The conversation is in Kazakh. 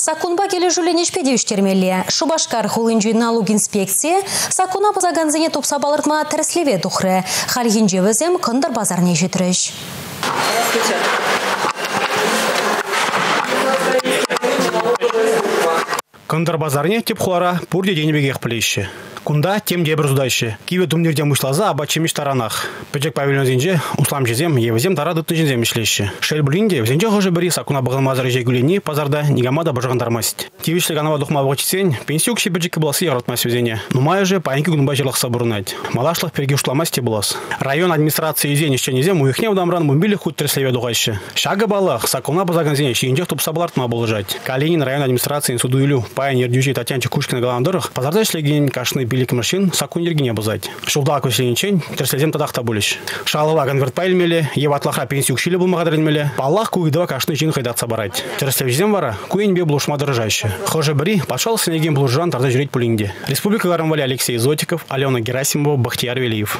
Сакунба келе жүленеш педеуштермелі. Шубашкар хулынжуй налог инспекция сакуна базаганзыне топса балыртма тіріслеве тухры. Халгинже візем кындыр базарне жетіріш. Кындыр базарне теп хуара пурде денебеге плещи. Кунда тем дебір зудайшы. Киве думнерден мышлаза аба чемеш таранах. Пөжек павильон зенже услам жезем, евзем тара дытты жезем ишлеші. Шел блинде, взенже ғыжы бірі сакуна бұғын мазары жегулени пазарда негамада бажығандармасть. Тивишлі ганава духма бұғы чесен, пенсию кші бөжекі бұласы яратмас өзене. Нумай же паянки гунба жерлықса бұрынайд. Малашлық перге ушламас те бұлас. Район администрации зен ішчен езем уйхне удамран мумбилі худ треслеве дуғайшы. Шага балах, сакуна базаган зене шиінжек тупса балартма болжать. Калинин район администрации суду илю паян ердюжи Татьянчы Кушкина галандырых, пазарда шлеген кашны билик машин сакун ергене бузать. Шулда көсленчен терслезем тадақта булиш. Шалыва конверт пайлмеле, еватлаха пенсию кшиле булмагадырмеле. Паллах куйдва кашны жин хайдатса барать. Терслезем вара куинбе блушма Хоже бри пошел снегим блужан тарда жреть пулинде. Республика Гарамвали Алексей Зотиков, Алена Герасимова, Бахтияр Велиев.